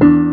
thank you